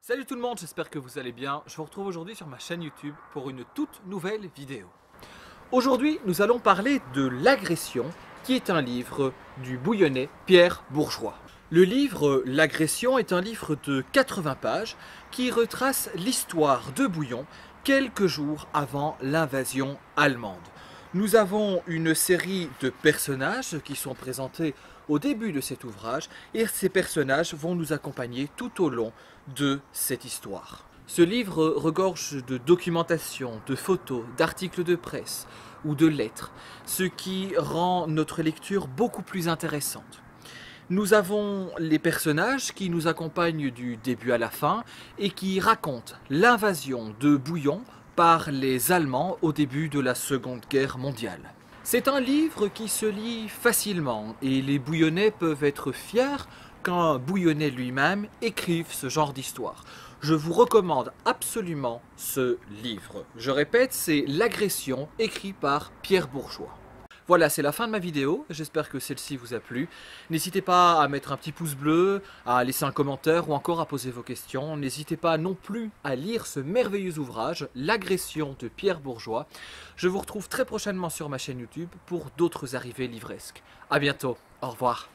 Salut tout le monde, j'espère que vous allez bien. Je vous retrouve aujourd'hui sur ma chaîne YouTube pour une toute nouvelle vidéo. Aujourd'hui, nous allons parler de L'agression, qui est un livre du bouillonnet Pierre Bourgeois. Le livre L'agression est un livre de 80 pages qui retrace l'histoire de Bouillon quelques jours avant l'invasion allemande. Nous avons une série de personnages qui sont présentés au début de cet ouvrage et ces personnages vont nous accompagner tout au long de cette histoire. Ce livre regorge de documentation, de photos, d'articles de presse ou de lettres, ce qui rend notre lecture beaucoup plus intéressante. Nous avons les personnages qui nous accompagnent du début à la fin et qui racontent l'invasion de Bouillon par les Allemands au début de la Seconde Guerre mondiale. C'est un livre qui se lit facilement et les bouillonnais peuvent être fiers qu'un bouillonnet lui-même écrive ce genre d'histoire. Je vous recommande absolument ce livre. Je répète, c'est L'agression écrit par Pierre Bourgeois. Voilà, c'est la fin de ma vidéo. J'espère que celle-ci vous a plu. N'hésitez pas à mettre un petit pouce bleu, à laisser un commentaire ou encore à poser vos questions. N'hésitez pas non plus à lire ce merveilleux ouvrage, L'agression de Pierre Bourgeois. Je vous retrouve très prochainement sur ma chaîne YouTube pour d'autres arrivées livresques. A bientôt. Au revoir.